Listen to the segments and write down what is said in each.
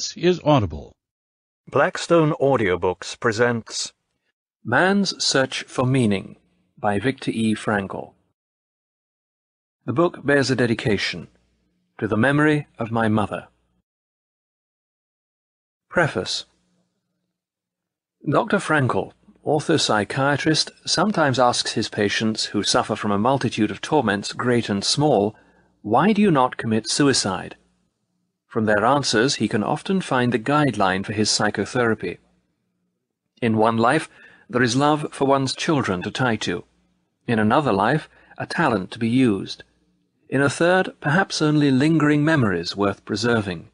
This is Audible. Blackstone Audiobooks presents Man's Search for Meaning by Viktor E. Frankl. The book bears a dedication to the memory of my mother. Preface Dr. Frankl, author psychiatrist, sometimes asks his patients who suffer from a multitude of torments, great and small, why do you not commit suicide? From their answers, he can often find the guideline for his psychotherapy. In one life, there is love for one's children to tie to. In another life, a talent to be used. In a third, perhaps only lingering memories worth preserving.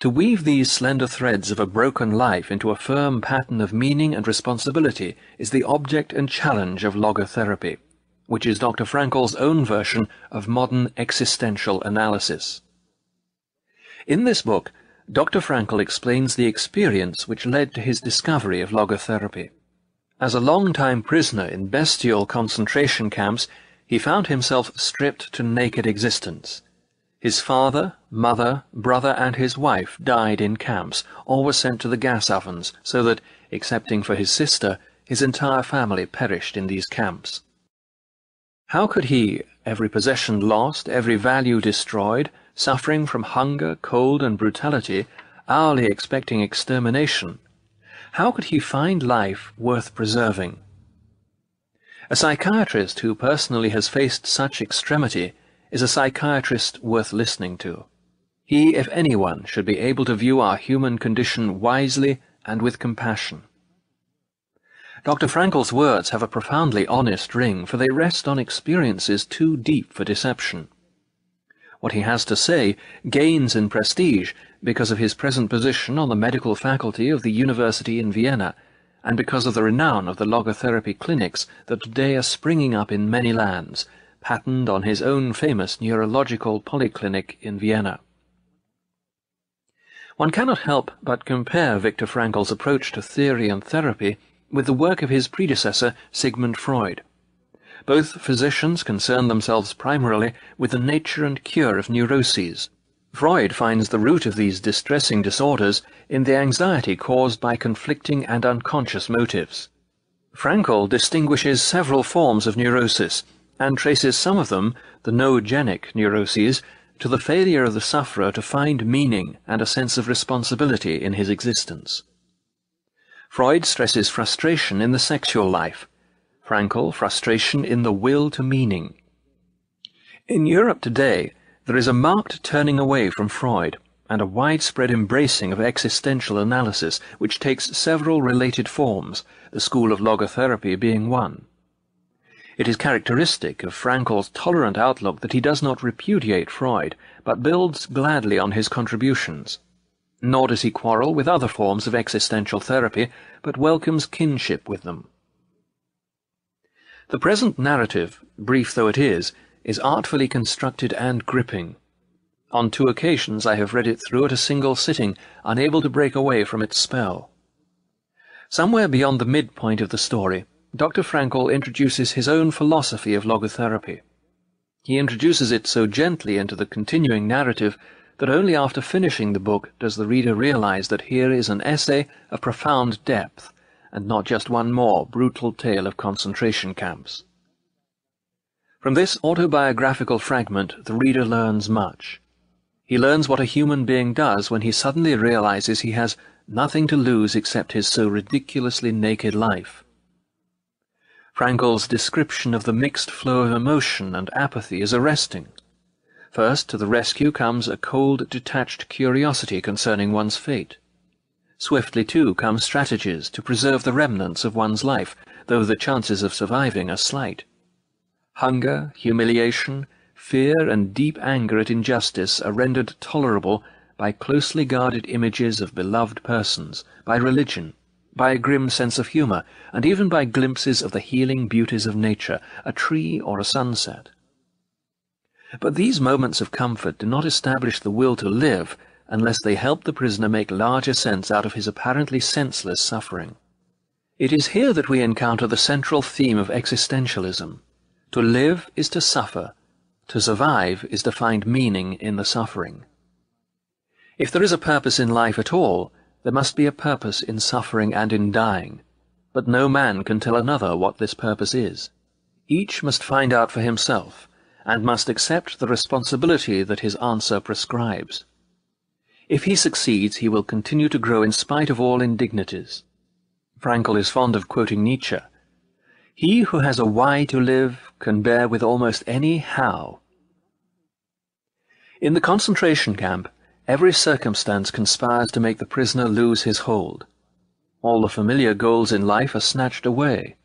To weave these slender threads of a broken life into a firm pattern of meaning and responsibility is the object and challenge of logotherapy, which is Dr. Frankl's own version of modern existential analysis. In this book, Dr. Frankl explains the experience which led to his discovery of logotherapy. As a long-time prisoner in bestial concentration camps, he found himself stripped to naked existence. His father, mother, brother, and his wife died in camps, or were sent to the gas ovens, so that, excepting for his sister, his entire family perished in these camps. How could he, every possession lost, every value destroyed, suffering from hunger, cold, and brutality, hourly expecting extermination, how could he find life worth preserving? A psychiatrist who personally has faced such extremity is a psychiatrist worth listening to. He, if anyone, should be able to view our human condition wisely and with compassion. Dr. Frankl's words have a profoundly honest ring, for they rest on experiences too deep for deception. What he has to say gains in prestige because of his present position on the medical faculty of the University in Vienna, and because of the renown of the logotherapy clinics that today are springing up in many lands, patterned on his own famous neurological polyclinic in Vienna. One cannot help but compare Viktor Frankl's approach to theory and therapy with the work of his predecessor Sigmund Freud. Both physicians concern themselves primarily with the nature and cure of neuroses. Freud finds the root of these distressing disorders in the anxiety caused by conflicting and unconscious motives. Frankl distinguishes several forms of neurosis and traces some of them, the noogenic neuroses, to the failure of the sufferer to find meaning and a sense of responsibility in his existence. Freud stresses frustration in the sexual life, Frankl, frustration in the will to meaning. In Europe today, there is a marked turning away from Freud and a widespread embracing of existential analysis which takes several related forms, the school of logotherapy being one. It is characteristic of Frankl's tolerant outlook that he does not repudiate Freud, but builds gladly on his contributions. Nor does he quarrel with other forms of existential therapy, but welcomes kinship with them. The present narrative, brief though it is, is artfully constructed and gripping. On two occasions I have read it through at a single sitting, unable to break away from its spell. Somewhere beyond the midpoint of the story, Dr. Frankl introduces his own philosophy of logotherapy. He introduces it so gently into the continuing narrative that only after finishing the book does the reader realize that here is an essay of profound depth, and not just one more brutal tale of concentration camps. From this autobiographical fragment, the reader learns much. He learns what a human being does when he suddenly realizes he has nothing to lose except his so ridiculously naked life. Frankl's description of the mixed flow of emotion and apathy is arresting. First, to the rescue comes a cold, detached curiosity concerning one's fate. Swiftly, too, come strategies to preserve the remnants of one's life, though the chances of surviving are slight. Hunger, humiliation, fear, and deep anger at injustice are rendered tolerable by closely guarded images of beloved persons, by religion, by a grim sense of humour, and even by glimpses of the healing beauties of nature, a tree or a sunset. But these moments of comfort do not establish the will to live, unless they help the prisoner make larger sense out of his apparently senseless suffering. It is here that we encounter the central theme of existentialism. To live is to suffer. To survive is to find meaning in the suffering. If there is a purpose in life at all, there must be a purpose in suffering and in dying, but no man can tell another what this purpose is. Each must find out for himself, and must accept the responsibility that his answer prescribes. If he succeeds, he will continue to grow in spite of all indignities. Frankl is fond of quoting Nietzsche. He who has a why to live can bear with almost any how. In the concentration camp, every circumstance conspires to make the prisoner lose his hold. All the familiar goals in life are snatched away.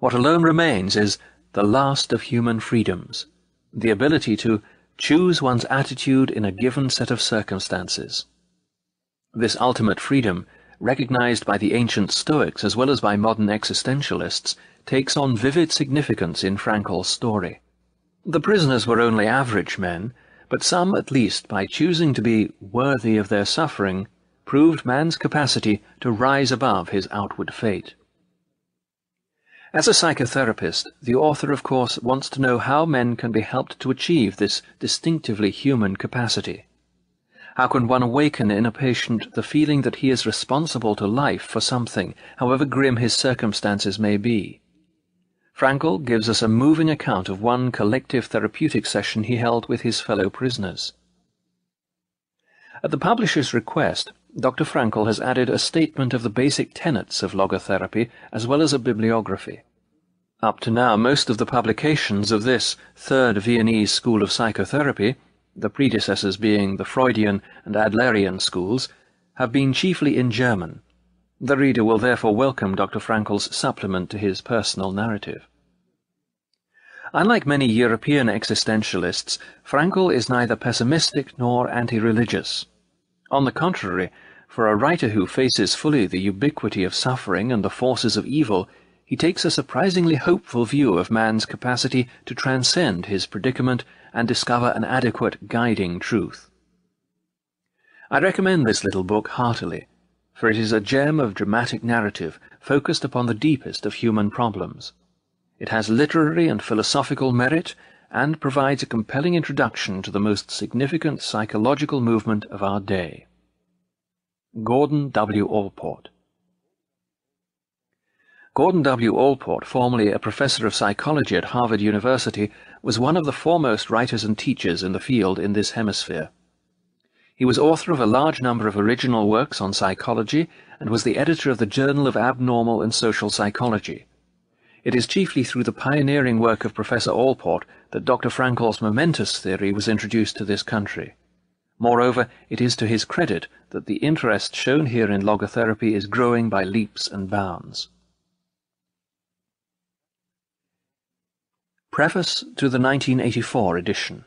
What alone remains is the last of human freedoms, the ability to choose one's attitude in a given set of circumstances. This ultimate freedom, recognized by the ancient Stoics as well as by modern existentialists, takes on vivid significance in Frankl's story. The prisoners were only average men, but some, at least, by choosing to be worthy of their suffering, proved man's capacity to rise above his outward fate. As a psychotherapist, the author, of course, wants to know how men can be helped to achieve this distinctively human capacity. How can one awaken in a patient the feeling that he is responsible to life for something, however grim his circumstances may be? Frankl gives us a moving account of one collective therapeutic session he held with his fellow prisoners. At the publisher's request, Dr. Frankl has added a statement of the basic tenets of logotherapy as well as a bibliography. Up to now, most of the publications of this third Viennese school of psychotherapy, the predecessors being the Freudian and Adlerian schools, have been chiefly in German. The reader will therefore welcome Dr. Frankl's supplement to his personal narrative. Unlike many European existentialists, Frankl is neither pessimistic nor anti-religious. On the contrary, for a writer who faces fully the ubiquity of suffering and the forces of evil, he takes a surprisingly hopeful view of man's capacity to transcend his predicament and discover an adequate guiding truth. I recommend this little book heartily, for it is a gem of dramatic narrative focused upon the deepest of human problems. It has literary and philosophical merit and provides a compelling introduction to the most significant psychological movement of our day. Gordon W. Allport Gordon W. Allport, formerly a professor of psychology at Harvard University, was one of the foremost writers and teachers in the field in this hemisphere. He was author of a large number of original works on psychology and was the editor of the Journal of Abnormal and Social Psychology. It is chiefly through the pioneering work of Professor Allport that Dr. Frankl's momentous theory was introduced to this country. Moreover, it is to his credit that the interest shown here in logotherapy is growing by leaps and bounds. Preface to the 1984 edition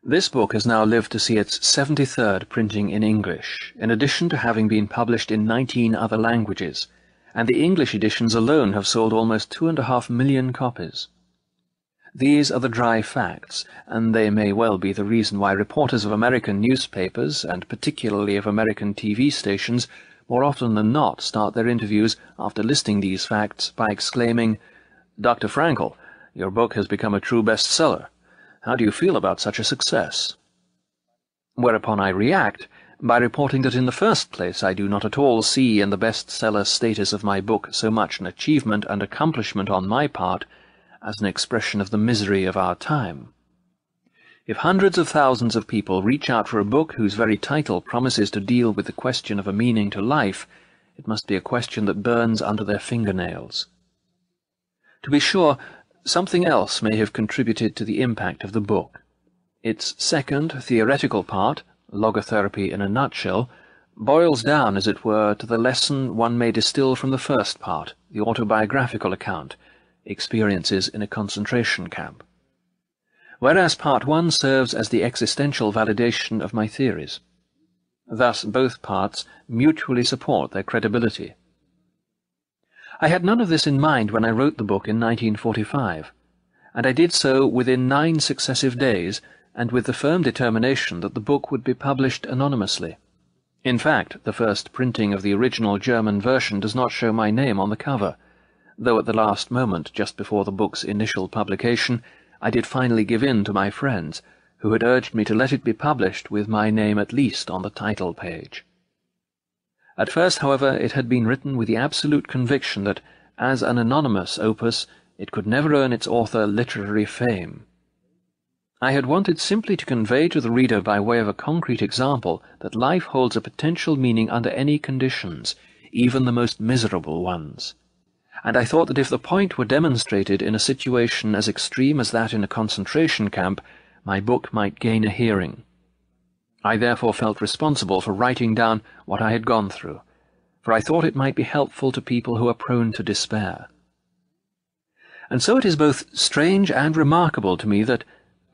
This book has now lived to see its 73rd printing in English, in addition to having been published in 19 other languages, and the English editions alone have sold almost two and a half million copies. These are the dry facts, and they may well be the reason why reporters of American newspapers, and particularly of American TV stations, more often than not start their interviews after listing these facts by exclaiming, Dr. Frankl, your book has become a true bestseller. How do you feel about such a success? Whereupon I react by reporting that in the first place I do not at all see in the bestseller status of my book so much an achievement and accomplishment on my part as an expression of the misery of our time. If hundreds of thousands of people reach out for a book whose very title promises to deal with the question of a meaning to life, it must be a question that burns under their fingernails. To be sure, something else may have contributed to the impact of the book. Its second, theoretical part, logotherapy in a nutshell, boils down, as it were, to the lesson one may distill from the first part, the autobiographical account, experiences in a concentration camp. Whereas part one serves as the existential validation of my theories. Thus both parts mutually support their credibility. I had none of this in mind when I wrote the book in 1945, and I did so within nine successive days and with the firm determination that the book would be published anonymously. In fact, the first printing of the original German version does not show my name on the cover, though at the last moment, just before the book's initial publication, I did finally give in to my friends, who had urged me to let it be published with my name at least on the title page. At first, however, it had been written with the absolute conviction that, as an anonymous opus, it could never earn its author literary fame. I had wanted simply to convey to the reader by way of a concrete example that life holds a potential meaning under any conditions, even the most miserable ones. And I thought that if the point were demonstrated in a situation as extreme as that in a concentration camp, my book might gain a hearing. I therefore felt responsible for writing down what I had gone through, for I thought it might be helpful to people who are prone to despair. And so it is both strange and remarkable to me that,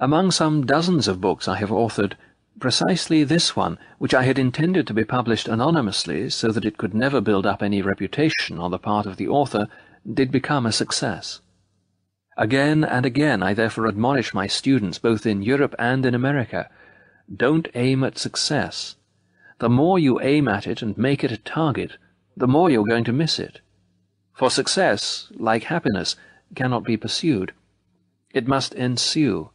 among some dozens of books I have authored, precisely this one, which I had intended to be published anonymously so that it could never build up any reputation on the part of the author, did become a success. Again and again I therefore admonish my students, both in Europe and in America, don't aim at success. The more you aim at it and make it a target, the more you're going to miss it. For success, like happiness, cannot be pursued. It must ensue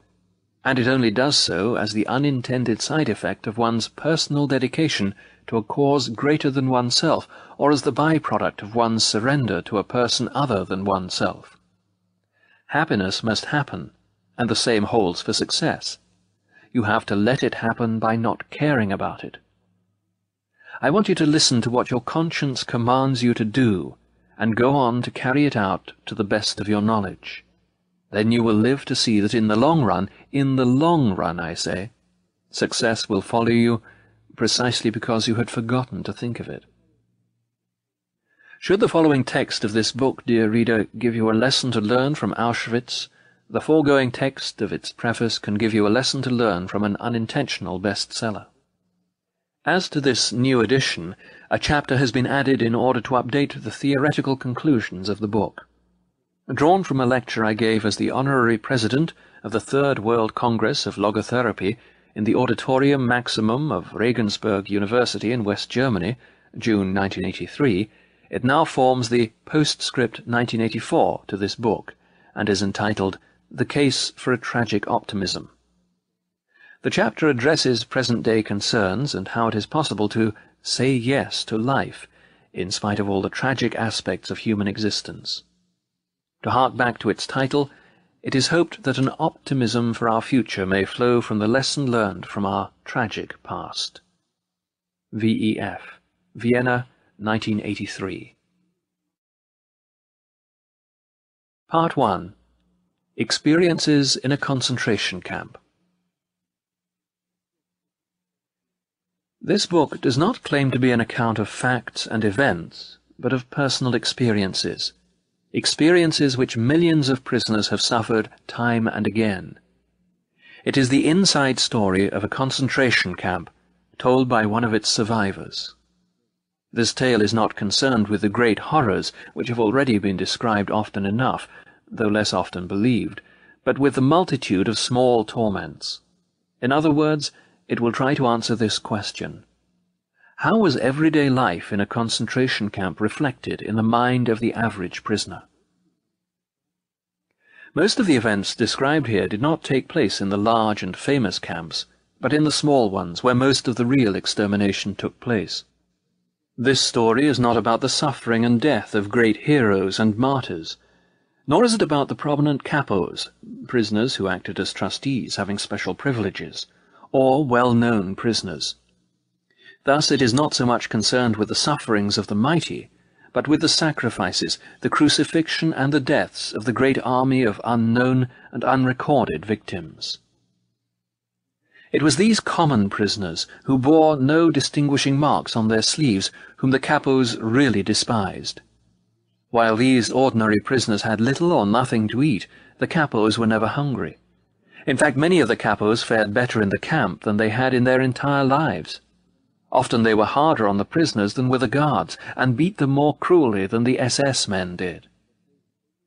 and it only does so as the unintended side effect of one's personal dedication to a cause greater than oneself, or as the byproduct of one's surrender to a person other than oneself. Happiness must happen, and the same holds for success. You have to let it happen by not caring about it. I want you to listen to what your conscience commands you to do, and go on to carry it out to the best of your knowledge. Then you will live to see that in the long run, in the long run, I say, success will follow you precisely because you had forgotten to think of it. Should the following text of this book, dear reader, give you a lesson to learn from Auschwitz, the foregoing text of its preface can give you a lesson to learn from an unintentional bestseller. As to this new edition, a chapter has been added in order to update the theoretical conclusions of the book drawn from a lecture I gave as the honorary president of the Third World Congress of Logotherapy in the Auditorium Maximum of Regensburg University in West Germany, June 1983, it now forms the postscript 1984 to this book, and is entitled The Case for a Tragic Optimism. The chapter addresses present-day concerns and how it is possible to say yes to life, in spite of all the tragic aspects of human existence. To hark back to its title, it is hoped that an optimism for our future may flow from the lesson learned from our tragic past. VEF, Vienna, 1983. Part 1 Experiences in a Concentration Camp This book does not claim to be an account of facts and events, but of personal experiences experiences which millions of prisoners have suffered time and again. It is the inside story of a concentration camp told by one of its survivors. This tale is not concerned with the great horrors which have already been described often enough, though less often believed, but with the multitude of small torments. In other words, it will try to answer this question. How was everyday life in a concentration camp reflected in the mind of the average prisoner? Most of the events described here did not take place in the large and famous camps, but in the small ones where most of the real extermination took place. This story is not about the suffering and death of great heroes and martyrs, nor is it about the prominent capos, prisoners who acted as trustees having special privileges, or well-known prisoners. Thus it is not so much concerned with the sufferings of the mighty, but with the sacrifices, the crucifixion, and the deaths of the great army of unknown and unrecorded victims. It was these common prisoners, who bore no distinguishing marks on their sleeves, whom the capos really despised. While these ordinary prisoners had little or nothing to eat, the capos were never hungry. In fact, many of the capos fared better in the camp than they had in their entire lives. Often they were harder on the prisoners than were the guards, and beat them more cruelly than the SS men did.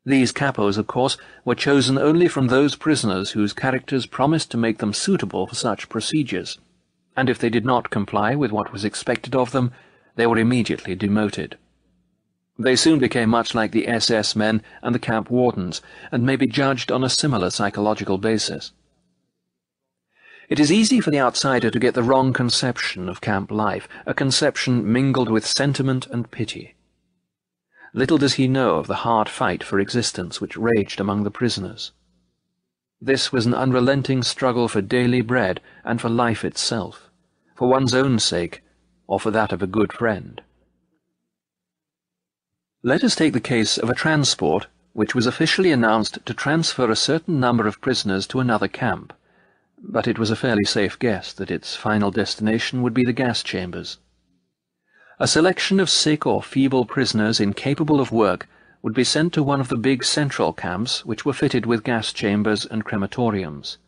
These capos, of course, were chosen only from those prisoners whose characters promised to make them suitable for such procedures, and if they did not comply with what was expected of them, they were immediately demoted. They soon became much like the SS men and the camp wardens, and may be judged on a similar psychological basis. It is easy for the outsider to get the wrong conception of camp life, a conception mingled with sentiment and pity. Little does he know of the hard fight for existence which raged among the prisoners. This was an unrelenting struggle for daily bread and for life itself, for one's own sake, or for that of a good friend. Let us take the case of a transport which was officially announced to transfer a certain number of prisoners to another camp, but it was a fairly safe guess that its final destination would be the gas chambers. A selection of sick or feeble prisoners incapable of work would be sent to one of the big central camps which were fitted with gas chambers and crematoriums.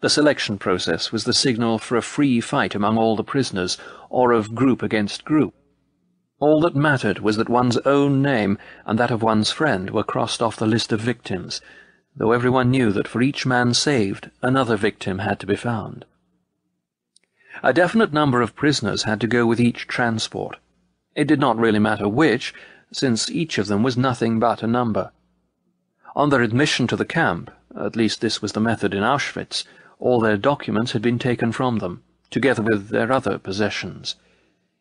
The selection process was the signal for a free fight among all the prisoners, or of group against group. All that mattered was that one's own name and that of one's friend were crossed off the list of victims, though everyone knew that for each man saved, another victim had to be found. A definite number of prisoners had to go with each transport. It did not really matter which, since each of them was nothing but a number. On their admission to the camp, at least this was the method in Auschwitz, all their documents had been taken from them, together with their other possessions.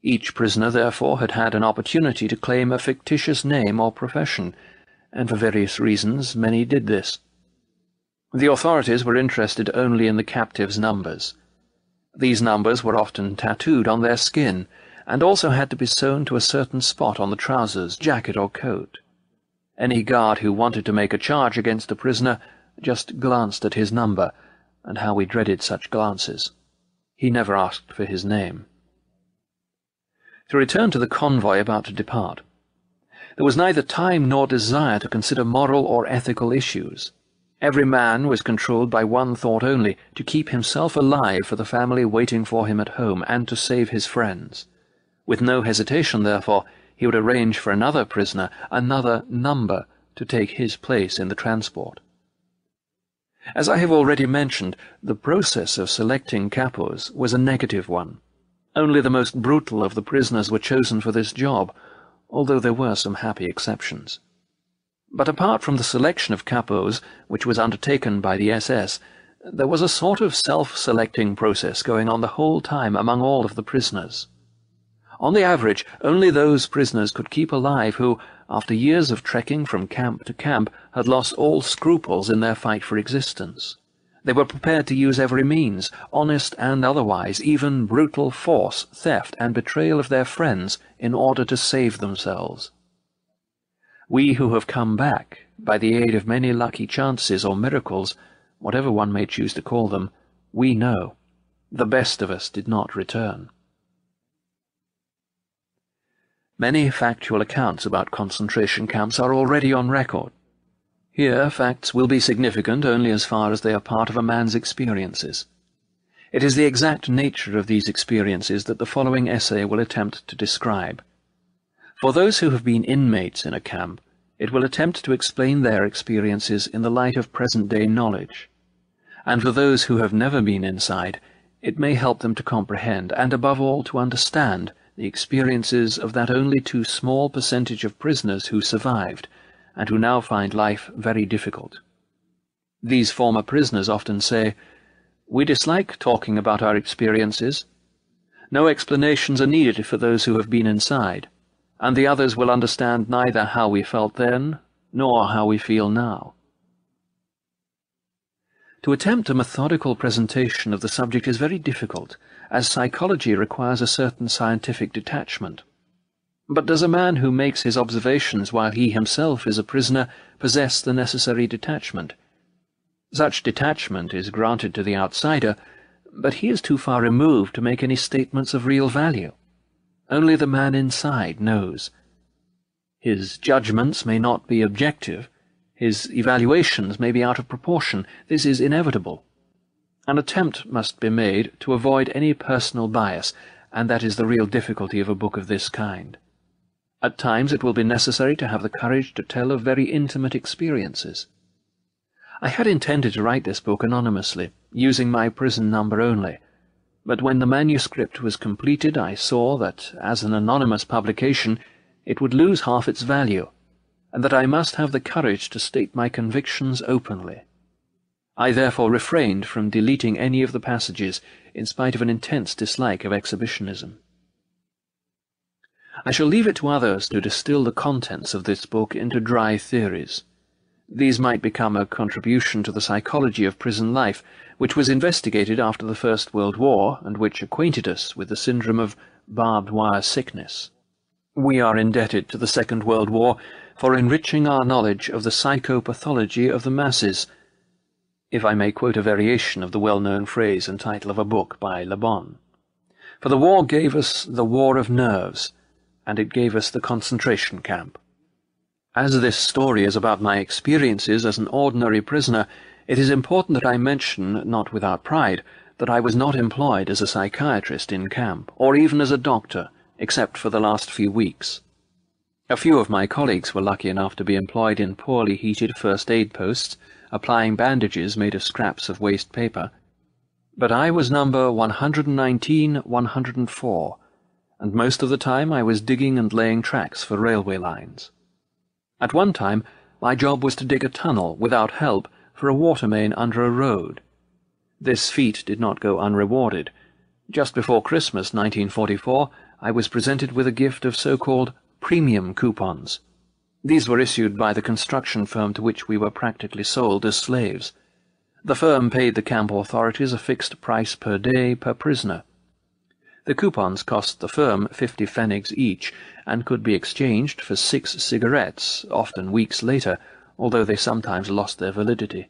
Each prisoner, therefore, had had an opportunity to claim a fictitious name or profession, and for various reasons many did this. The authorities were interested only in the captives' numbers. These numbers were often tattooed on their skin, and also had to be sewn to a certain spot on the trousers, jacket, or coat. Any guard who wanted to make a charge against a prisoner just glanced at his number, and how we dreaded such glances. He never asked for his name to return to the convoy about to depart. There was neither time nor desire to consider moral or ethical issues. Every man was controlled by one thought only, to keep himself alive for the family waiting for him at home, and to save his friends. With no hesitation, therefore, he would arrange for another prisoner, another number, to take his place in the transport. As I have already mentioned, the process of selecting capos was a negative one. Only the most brutal of the prisoners were chosen for this job, although there were some happy exceptions. But apart from the selection of capos, which was undertaken by the SS, there was a sort of self-selecting process going on the whole time among all of the prisoners. On the average, only those prisoners could keep alive who, after years of trekking from camp to camp, had lost all scruples in their fight for existence. They were prepared to use every means, honest and otherwise, even brutal force, theft, and betrayal of their friends, in order to save themselves. We who have come back, by the aid of many lucky chances or miracles, whatever one may choose to call them, we know the best of us did not return. Many factual accounts about concentration camps are already on record. Here, facts will be significant only as far as they are part of a man's experiences. It is the exact nature of these experiences that the following essay will attempt to describe. For those who have been inmates in a camp, it will attempt to explain their experiences in the light of present-day knowledge. And for those who have never been inside, it may help them to comprehend, and above all to understand, the experiences of that only too small percentage of prisoners who survived, and who now find life very difficult. These former prisoners often say, We dislike talking about our experiences. No explanations are needed for those who have been inside, and the others will understand neither how we felt then, nor how we feel now. To attempt a methodical presentation of the subject is very difficult, as psychology requires a certain scientific detachment. But does a man who makes his observations while he himself is a prisoner possess the necessary detachment? Such detachment is granted to the outsider, but he is too far removed to make any statements of real value. Only the man inside knows. His judgments may not be objective, his evaluations may be out of proportion. This is inevitable. An attempt must be made to avoid any personal bias, and that is the real difficulty of a book of this kind. At times it will be necessary to have the courage to tell of very intimate experiences. I had intended to write this book anonymously, using my prison number only, but when the manuscript was completed I saw that, as an anonymous publication, it would lose half its value, and that I must have the courage to state my convictions openly. I therefore refrained from deleting any of the passages in spite of an intense dislike of exhibitionism. I shall leave it to others to distill the contents of this book into dry theories. These might become a contribution to the psychology of prison life, which was investigated after the First World War and which acquainted us with the syndrome of barbed wire sickness. We are indebted to the Second World War for enriching our knowledge of the psychopathology of the masses, if I may quote a variation of the well-known phrase and title of a book by Le Bon. For the war gave us the war of nerves, and it gave us the concentration camp. As this story is about my experiences as an ordinary prisoner, it is important that I mention, not without pride, that I was not employed as a psychiatrist in camp, or even as a doctor, except for the last few weeks. A few of my colleagues were lucky enough to be employed in poorly heated first aid posts, applying bandages made of scraps of waste paper. But I was number 119-104, and most of the time I was digging and laying tracks for railway lines. At one time, my job was to dig a tunnel, without help, for a water main under a road. This feat did not go unrewarded. Just before Christmas 1944, I was presented with a gift of so-called premium coupons. These were issued by the construction firm to which we were practically sold as slaves. The firm paid the camp authorities a fixed price per day per prisoner. The coupons cost the firm fifty pfennigs each, and could be exchanged for six cigarettes, often weeks later, although they sometimes lost their validity.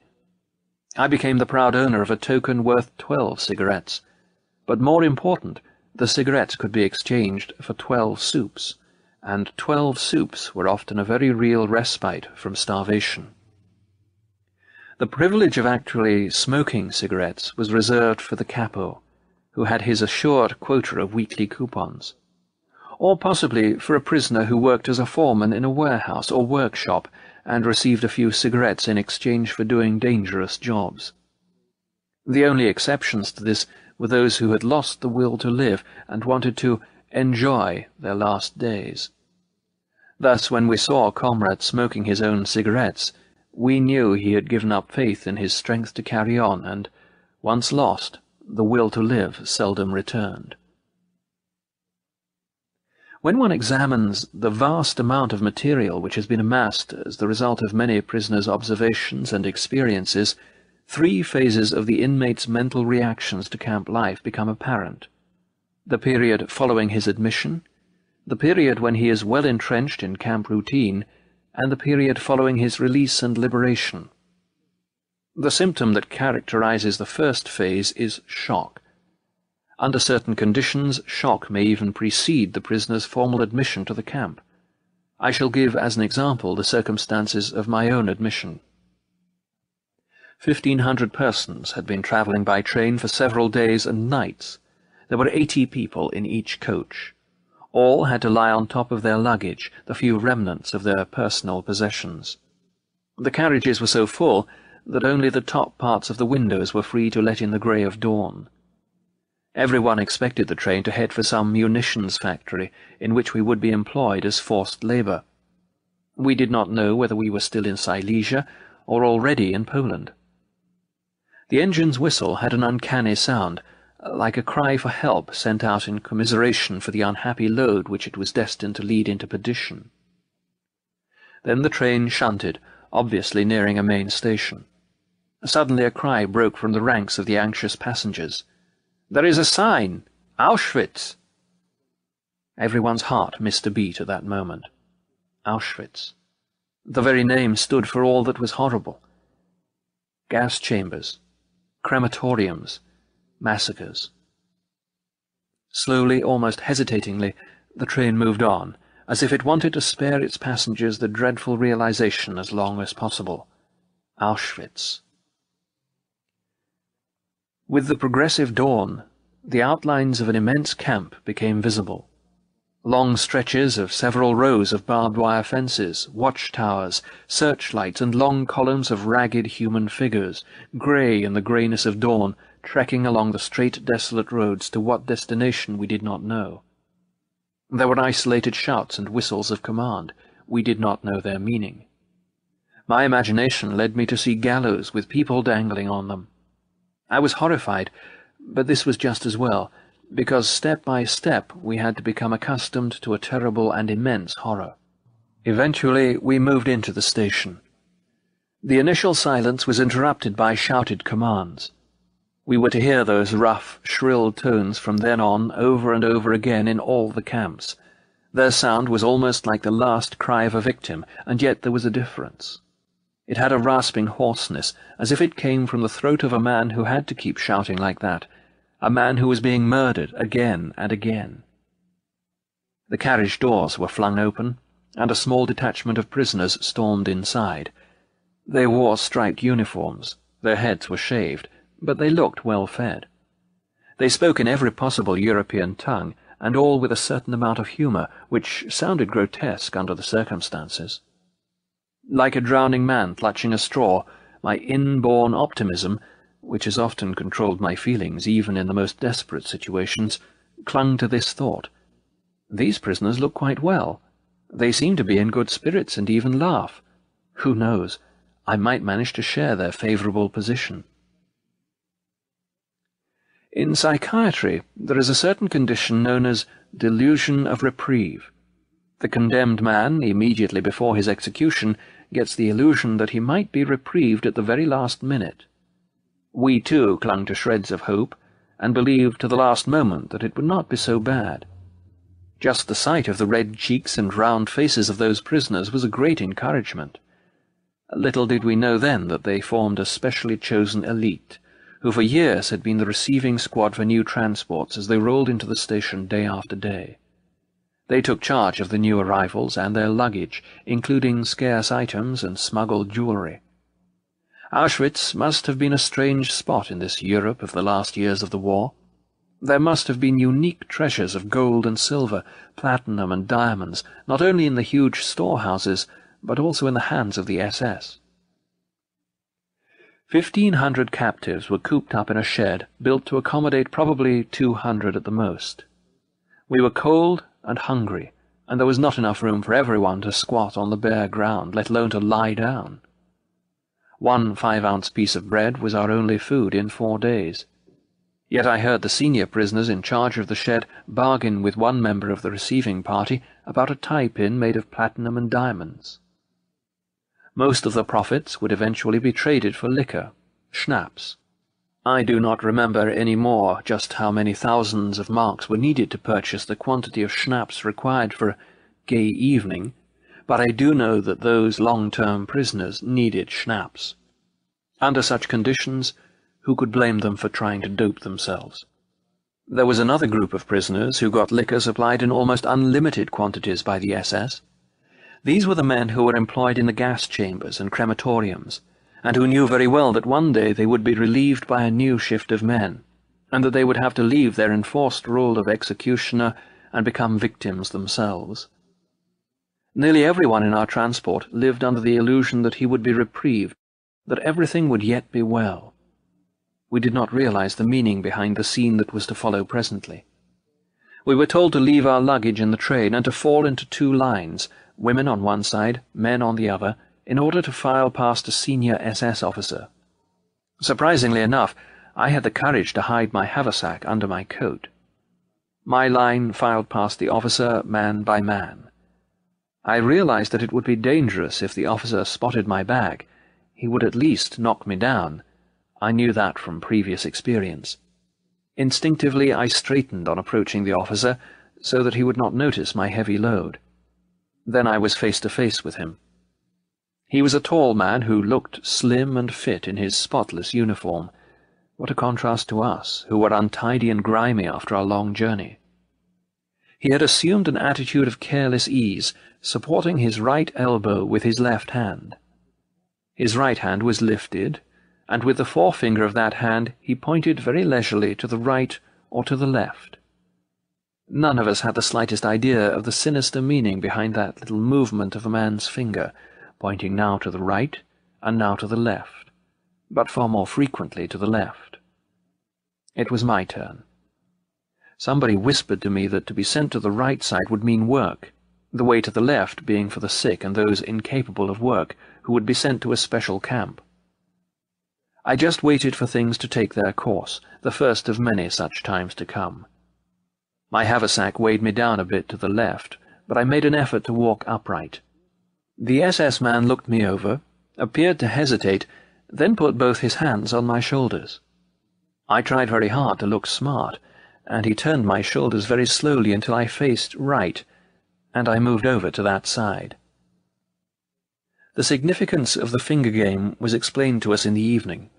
I became the proud owner of a token worth twelve cigarettes. But more important, the cigarettes could be exchanged for twelve soups, and twelve soups were often a very real respite from starvation. The privilege of actually smoking cigarettes was reserved for the capo, who had his assured quota of weekly coupons, or possibly for a prisoner who worked as a foreman in a warehouse or workshop and received a few cigarettes in exchange for doing dangerous jobs. The only exceptions to this were those who had lost the will to live and wanted to enjoy their last days. Thus, when we saw a comrade smoking his own cigarettes, we knew he had given up faith in his strength to carry on, and, once lost, the will to live seldom returned. When one examines the vast amount of material which has been amassed as the result of many prisoners' observations and experiences, three phases of the inmate's mental reactions to camp life become apparent. The period following his admission, the period when he is well entrenched in camp routine, and the period following his release and liberation. The symptom that characterizes the first phase is shock. Under certain conditions, shock may even precede the prisoner's formal admission to the camp. I shall give as an example the circumstances of my own admission. Fifteen hundred persons had been travelling by train for several days and nights. There were eighty people in each coach. All had to lie on top of their luggage, the few remnants of their personal possessions. The carriages were so full that only the top parts of the windows were free to let in the grey of dawn. Everyone expected the train to head for some munitions factory in which we would be employed as forced labour. We did not know whether we were still in Silesia or already in Poland. The engine's whistle had an uncanny sound, like a cry for help sent out in commiseration for the unhappy load which it was destined to lead into perdition. Then the train shunted, obviously nearing a main station. Suddenly a cry broke from the ranks of the anxious passengers. There is a sign! Auschwitz! Everyone's heart missed a beat at that moment. Auschwitz. The very name stood for all that was horrible. Gas chambers, crematoriums, massacres. Slowly, almost hesitatingly, the train moved on, as if it wanted to spare its passengers the dreadful realization as long as possible. Auschwitz. With the progressive dawn, the outlines of an immense camp became visible. Long stretches of several rows of barbed wire fences, watchtowers, searchlights, and long columns of ragged human figures, grey in the greyness of dawn, trekking along the straight, desolate roads to what destination we did not know. There were isolated shouts and whistles of command. We did not know their meaning. My imagination led me to see gallows with people dangling on them. I was horrified, but this was just as well, because step by step we had to become accustomed to a terrible and immense horror. Eventually we moved into the station. The initial silence was interrupted by shouted commands. We were to hear those rough, shrill tones from then on over and over again in all the camps. Their sound was almost like the last cry of a victim, and yet there was a difference. It had a rasping hoarseness, as if it came from the throat of a man who had to keep shouting like that, a man who was being murdered again and again. The carriage doors were flung open, and a small detachment of prisoners stormed inside. They wore striped uniforms, their heads were shaved, but they looked well fed. They spoke in every possible European tongue, and all with a certain amount of humour, which sounded grotesque under the circumstances. Like a drowning man clutching a straw, my inborn optimism, which has often controlled my feelings even in the most desperate situations, clung to this thought. These prisoners look quite well. They seem to be in good spirits and even laugh. Who knows? I might manage to share their favourable position. In psychiatry, there is a certain condition known as delusion of reprieve. The condemned man, immediately before his execution, gets the illusion that he might be reprieved at the very last minute. We too clung to shreds of hope, and believed to the last moment that it would not be so bad. Just the sight of the red cheeks and round faces of those prisoners was a great encouragement. Little did we know then that they formed a specially chosen elite, who for years had been the receiving squad for new transports as they rolled into the station day after day. They took charge of the new arrivals and their luggage, including scarce items and smuggled jewellery. Auschwitz must have been a strange spot in this Europe of the last years of the war. There must have been unique treasures of gold and silver, platinum and diamonds, not only in the huge storehouses, but also in the hands of the SS. Fifteen hundred captives were cooped up in a shed built to accommodate probably two hundred at the most. We were cold and hungry, and there was not enough room for everyone to squat on the bare ground, let alone to lie down. One five-ounce piece of bread was our only food in four days. Yet I heard the senior prisoners in charge of the shed bargain with one member of the receiving party about a tie-pin made of platinum and diamonds. Most of the profits would eventually be traded for liquor, schnapps, I do not remember any more just how many thousands of marks were needed to purchase the quantity of schnapps required for a gay evening, but I do know that those long-term prisoners needed schnapps. Under such conditions, who could blame them for trying to dope themselves? There was another group of prisoners who got liquor supplied in almost unlimited quantities by the SS. These were the men who were employed in the gas chambers and crematoriums, and who knew very well that one day they would be relieved by a new shift of men, and that they would have to leave their enforced role of executioner and become victims themselves. Nearly everyone in our transport lived under the illusion that he would be reprieved, that everything would yet be well. We did not realize the meaning behind the scene that was to follow presently. We were told to leave our luggage in the train and to fall into two lines, women on one side, men on the other, in order to file past a senior SS officer. Surprisingly enough, I had the courage to hide my haversack under my coat. My line filed past the officer man by man. I realized that it would be dangerous if the officer spotted my bag. He would at least knock me down. I knew that from previous experience. Instinctively I straightened on approaching the officer so that he would not notice my heavy load. Then I was face to face with him. He was a tall man who looked slim and fit in his spotless uniform. What a contrast to us, who were untidy and grimy after our long journey. He had assumed an attitude of careless ease, supporting his right elbow with his left hand. His right hand was lifted, and with the forefinger of that hand he pointed very leisurely to the right or to the left. None of us had the slightest idea of the sinister meaning behind that little movement of a man's finger, pointing now to the right and now to the left, but far more frequently to the left. It was my turn. Somebody whispered to me that to be sent to the right side would mean work, the way to the left being for the sick and those incapable of work who would be sent to a special camp. I just waited for things to take their course, the first of many such times to come. My haversack weighed me down a bit to the left, but I made an effort to walk upright. The SS man looked me over, appeared to hesitate, then put both his hands on my shoulders. I tried very hard to look smart, and he turned my shoulders very slowly until I faced right, and I moved over to that side. The significance of the finger game was explained to us in the evening.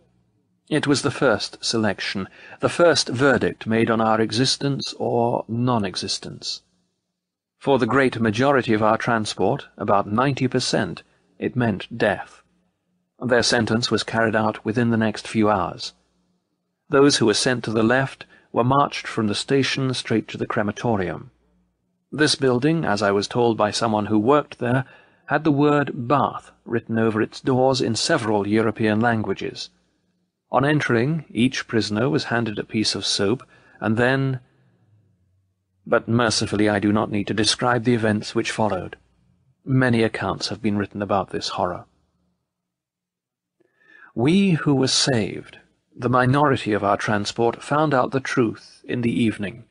It was the first selection, the first verdict made on our existence or non-existence. For the great majority of our transport, about ninety per cent, it meant death. Their sentence was carried out within the next few hours. Those who were sent to the left were marched from the station straight to the crematorium. This building, as I was told by someone who worked there, had the word bath written over its doors in several European languages. On entering, each prisoner was handed a piece of soap, and then... But mercifully I do not need to describe the events which followed. Many accounts have been written about this horror. We who were saved, the minority of our transport, found out the truth in the evening.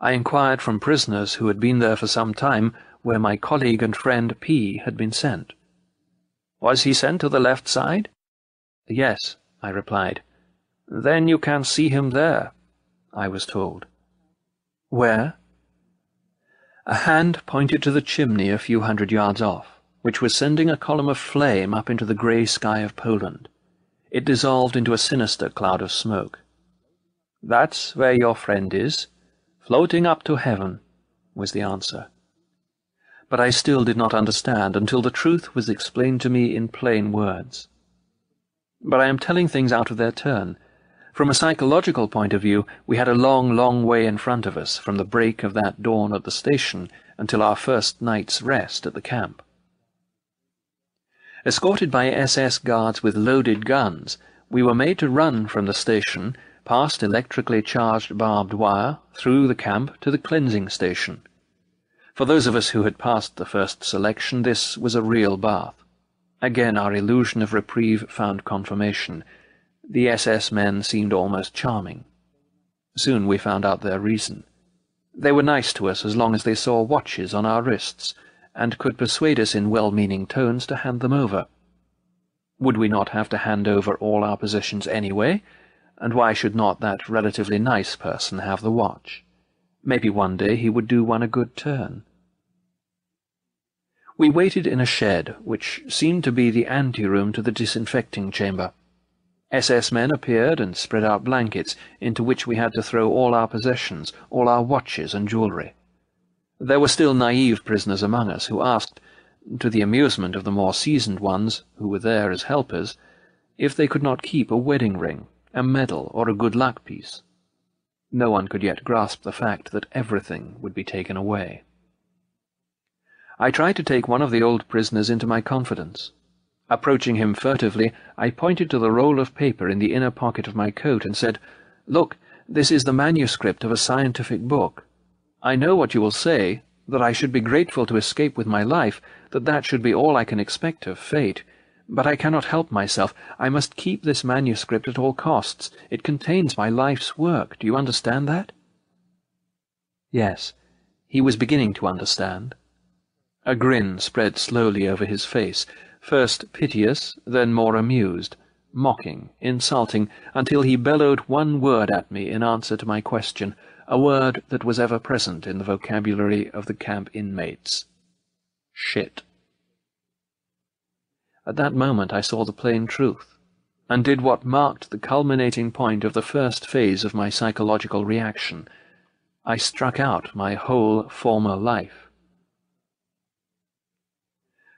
I inquired from prisoners who had been there for some time where my colleague and friend P. had been sent. Was he sent to the left side? Yes, I replied. Then you can see him there, I was told. Where? A hand pointed to the chimney a few hundred yards off, which was sending a column of flame up into the grey sky of Poland. It dissolved into a sinister cloud of smoke. That's where your friend is, floating up to heaven, was the answer. But I still did not understand until the truth was explained to me in plain words. But I am telling things out of their turn. From a psychological point of view, we had a long, long way in front of us from the break of that dawn at the station until our first night's rest at the camp. Escorted by SS guards with loaded guns, we were made to run from the station past electrically charged barbed wire, through the camp to the cleansing station. For those of us who had passed the first selection, this was a real bath. Again our illusion of reprieve found confirmation. The SS men seemed almost charming. Soon we found out their reason. They were nice to us as long as they saw watches on our wrists, and could persuade us in well-meaning tones to hand them over. Would we not have to hand over all our possessions anyway, and why should not that relatively nice person have the watch? Maybe one day he would do one a good turn. We waited in a shed, which seemed to be the anteroom to the disinfecting chamber. SS men appeared and spread out blankets, into which we had to throw all our possessions, all our watches and jewellery. There were still naive prisoners among us who asked, to the amusement of the more seasoned ones, who were there as helpers, if they could not keep a wedding ring a medal, or a good luck piece. No one could yet grasp the fact that everything would be taken away. I tried to take one of the old prisoners into my confidence. Approaching him furtively, I pointed to the roll of paper in the inner pocket of my coat and said, Look, this is the manuscript of a scientific book. I know what you will say, that I should be grateful to escape with my life, that that should be all I can expect of fate, but I cannot help myself. I must keep this manuscript at all costs. It contains my life's work. Do you understand that? Yes, he was beginning to understand. A grin spread slowly over his face, first piteous, then more amused, mocking, insulting, until he bellowed one word at me in answer to my question, a word that was ever present in the vocabulary of the camp inmates. Shit. At that moment I saw the plain truth, and did what marked the culminating point of the first phase of my psychological reaction. I struck out my whole former life.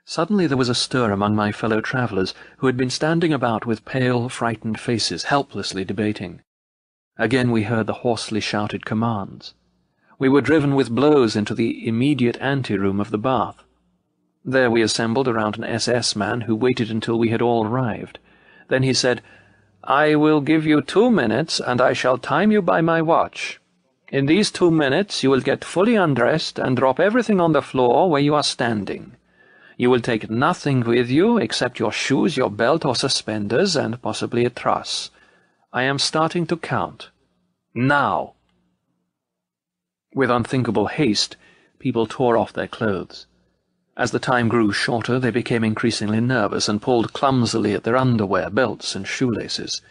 Suddenly there was a stir among my fellow travellers, who had been standing about with pale, frightened faces, helplessly debating. Again we heard the hoarsely shouted commands. We were driven with blows into the immediate anteroom of the bath. There we assembled around an SS man who waited until we had all arrived. Then he said, I will give you two minutes, and I shall time you by my watch. In these two minutes you will get fully undressed and drop everything on the floor where you are standing. You will take nothing with you except your shoes, your belt or suspenders, and possibly a truss. I am starting to count. Now! With unthinkable haste, people tore off their clothes. As the time grew shorter, they became increasingly nervous and pulled clumsily at their underwear, belts, and shoelaces.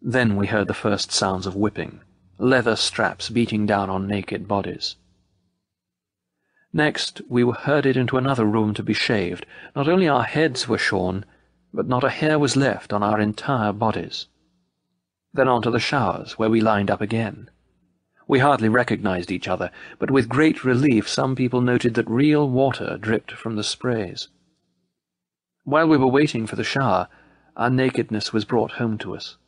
Then we heard the first sounds of whipping leather straps beating down on naked bodies. Next, we were herded into another room to be shaved. Not only our heads were shorn, but not a hair was left on our entire bodies. Then on to the showers, where we lined up again. We hardly recognized each other, but with great relief some people noted that real water dripped from the sprays. While we were waiting for the shower, our nakedness was brought home to us.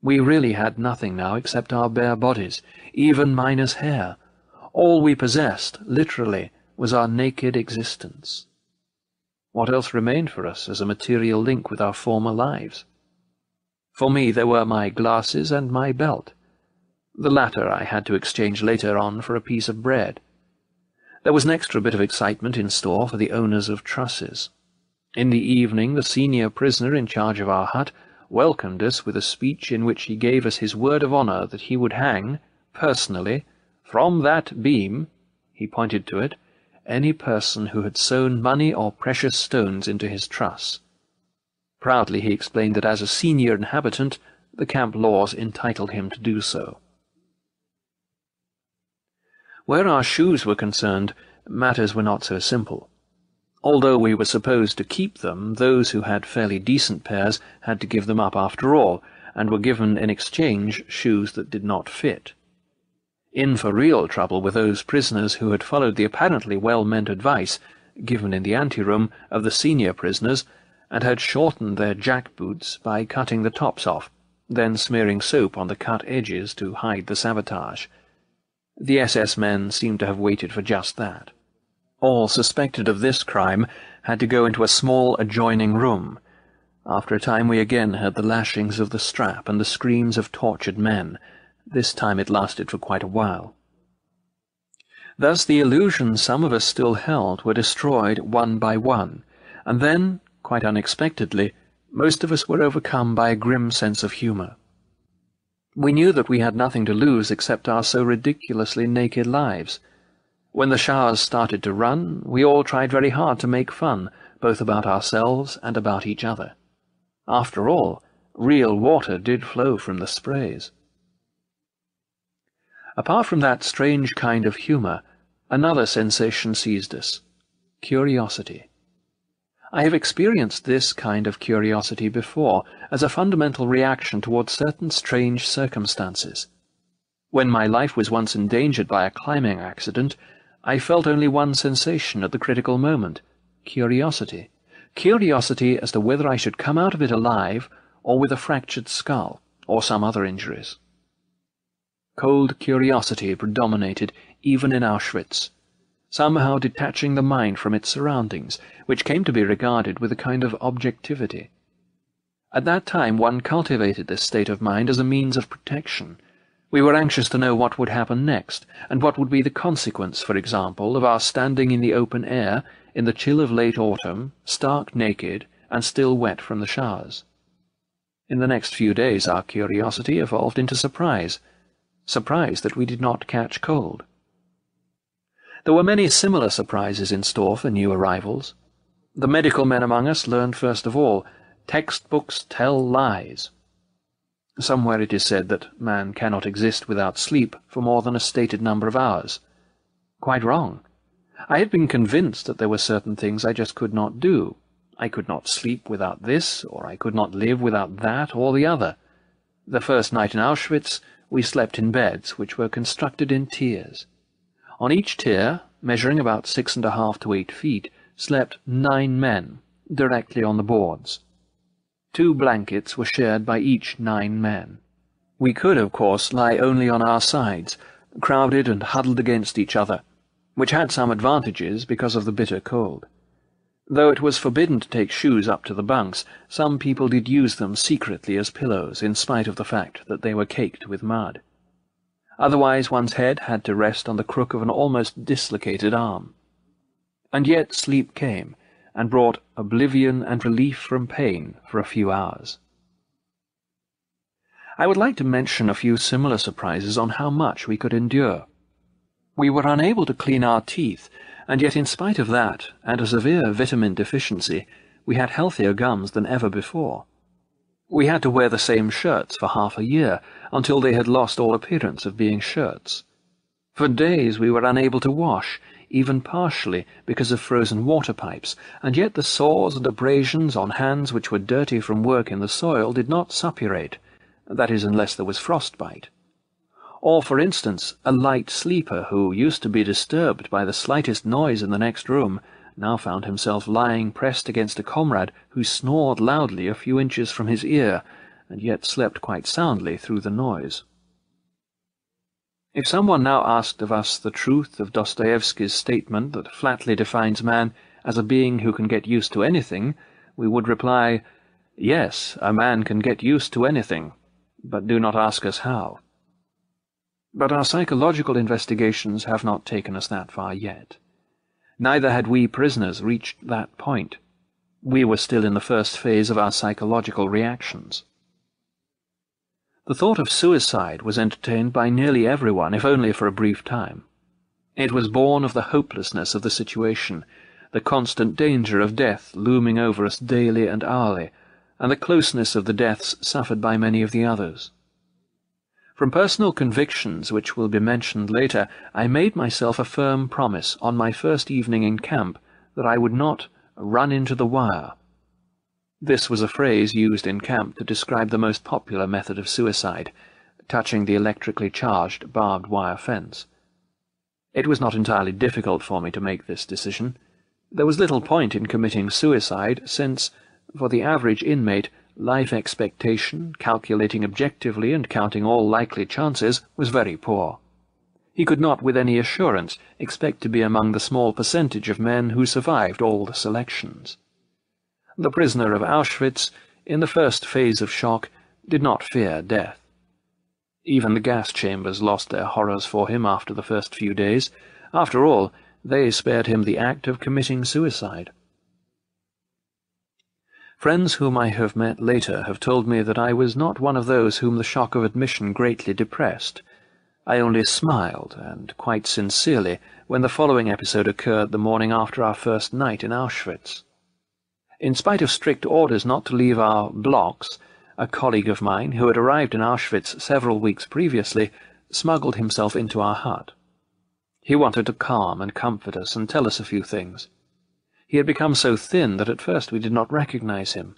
We really had nothing now except our bare bodies, even minus hair. All we possessed, literally, was our naked existence. What else remained for us as a material link with our former lives? For me there were my glasses and my belt. The latter I had to exchange later on for a piece of bread. There was an extra bit of excitement in store for the owners of trusses. In the evening the senior prisoner in charge of our hut welcomed us with a speech in which he gave us his word of honour that he would hang, personally, from that beam, he pointed to it, any person who had sewn money or precious stones into his truss. Proudly he explained that as a senior inhabitant, the camp laws entitled him to do so. Where our shoes were concerned, matters were not so simple. Although we were supposed to keep them, those who had fairly decent pairs had to give them up after all, and were given in exchange shoes that did not fit. In for real trouble were those prisoners who had followed the apparently well-meant advice, given in the anteroom, of the senior prisoners, and had shortened their jack-boots by cutting the tops off, then smearing soap on the cut edges to hide the sabotage. The SS men seemed to have waited for just that. All suspected of this crime had to go into a small adjoining room. After a time we again heard the lashings of the strap and the screams of tortured men. This time it lasted for quite a while. Thus the illusions some of us still held were destroyed one by one, and then, quite unexpectedly, most of us were overcome by a grim sense of humour. We knew that we had nothing to lose except our so ridiculously naked lives. When the showers started to run, we all tried very hard to make fun, both about ourselves and about each other. After all, real water did flow from the sprays. Apart from that strange kind of humour, another sensation seized us curiosity. I have experienced this kind of curiosity before as a fundamental reaction towards certain strange circumstances. When my life was once endangered by a climbing accident, I felt only one sensation at the critical moment curiosity. Curiosity as to whether I should come out of it alive or with a fractured skull or some other injuries. Cold curiosity predominated even in Auschwitz, somehow detaching the mind from its surroundings, which came to be regarded with a kind of objectivity. At that time one cultivated this state of mind as a means of protection, we were anxious to know what would happen next, and what would be the consequence, for example, of our standing in the open air, in the chill of late autumn, stark naked, and still wet from the showers. In the next few days our curiosity evolved into surprise, surprise that we did not catch cold. There were many similar surprises in store for new arrivals. The medical men among us learned first of all, textbooks tell lies. Somewhere it is said that man cannot exist without sleep for more than a stated number of hours. Quite wrong. I had been convinced that there were certain things I just could not do. I could not sleep without this, or I could not live without that or the other. The first night in Auschwitz, we slept in beds which were constructed in tiers. On each tier, measuring about six and a half to eight feet, slept nine men, directly on the boards. Two blankets were shared by each nine men. We could, of course, lie only on our sides, crowded and huddled against each other, which had some advantages because of the bitter cold. Though it was forbidden to take shoes up to the bunks, some people did use them secretly as pillows, in spite of the fact that they were caked with mud. Otherwise, one's head had to rest on the crook of an almost dislocated arm. And yet sleep came, and brought oblivion and relief from pain for a few hours. I would like to mention a few similar surprises on how much we could endure. We were unable to clean our teeth, and yet in spite of that, and a severe vitamin deficiency, we had healthier gums than ever before. We had to wear the same shirts for half a year, until they had lost all appearance of being shirts. For days we were unable to wash, even partially because of frozen water pipes, and yet the sores and abrasions on hands which were dirty from work in the soil did not suppurate, that is, unless there was frostbite. Or, for instance, a light sleeper who used to be disturbed by the slightest noise in the next room now found himself lying pressed against a comrade who snored loudly a few inches from his ear, and yet slept quite soundly through the noise. If someone now asked of us the truth of Dostoevsky's statement that flatly defines man as a being who can get used to anything, we would reply, Yes, a man can get used to anything, but do not ask us how. But our psychological investigations have not taken us that far yet. Neither had we prisoners reached that point. We were still in the first phase of our psychological reactions. The thought of suicide was entertained by nearly everyone, if only for a brief time. It was born of the hopelessness of the situation, the constant danger of death looming over us daily and hourly, and the closeness of the deaths suffered by many of the others. From personal convictions which will be mentioned later, I made myself a firm promise on my first evening in camp that I would not run into the wire. This was a phrase used in camp to describe the most popular method of suicide, touching the electrically charged barbed wire fence. It was not entirely difficult for me to make this decision. There was little point in committing suicide, since, for the average inmate, life expectation, calculating objectively and counting all likely chances, was very poor. He could not with any assurance expect to be among the small percentage of men who survived all the selections. The prisoner of Auschwitz, in the first phase of shock, did not fear death. Even the gas chambers lost their horrors for him after the first few days. After all, they spared him the act of committing suicide. Friends whom I have met later have told me that I was not one of those whom the shock of admission greatly depressed. I only smiled, and quite sincerely, when the following episode occurred the morning after our first night in Auschwitz. In spite of strict orders not to leave our blocks, a colleague of mine, who had arrived in Auschwitz several weeks previously, smuggled himself into our hut. He wanted to calm and comfort us and tell us a few things. He had become so thin that at first we did not recognize him.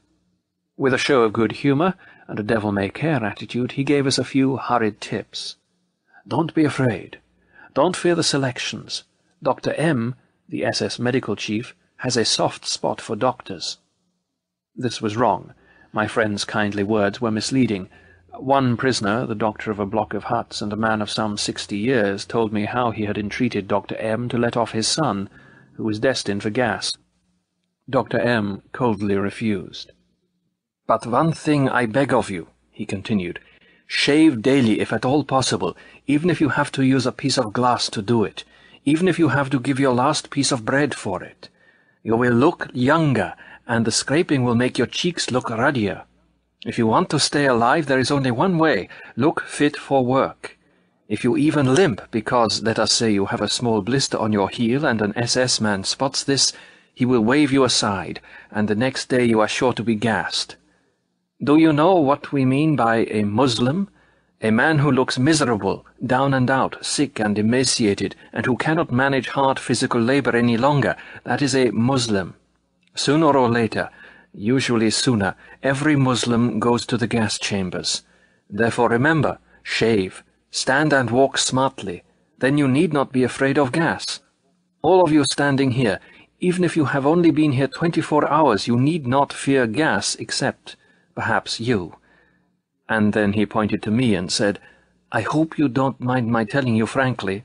With a show of good humour and a devil-may-care attitude, he gave us a few hurried tips. Don't be afraid. Don't fear the selections. Dr. M, the SS medical chief, has a soft spot for doctors. This was wrong. My friend's kindly words were misleading. One prisoner, the doctor of a block of huts and a man of some sixty years, told me how he had entreated Dr. M to let off his son, who was destined for gas. Dr. M coldly refused. But one thing I beg of you, he continued. Shave daily if at all possible, even if you have to use a piece of glass to do it, even if you have to give your last piece of bread for it. You will look younger, and the scraping will make your cheeks look ruddier. If you want to stay alive, there is only one way. Look fit for work. If you even limp because, let us say, you have a small blister on your heel and an SS man spots this, he will wave you aside, and the next day you are sure to be gassed. Do you know what we mean by a Muslim? A man who looks miserable, down and out, sick and emaciated, and who cannot manage hard physical labor any longer. That is a Muslim. Sooner or later, usually sooner, every Muslim goes to the gas chambers. Therefore remember, shave, Stand and walk smartly. Then you need not be afraid of gas. All of you standing here, even if you have only been here twenty-four hours, you need not fear gas, except, perhaps, you. And then he pointed to me and said, I hope you don't mind my telling you frankly.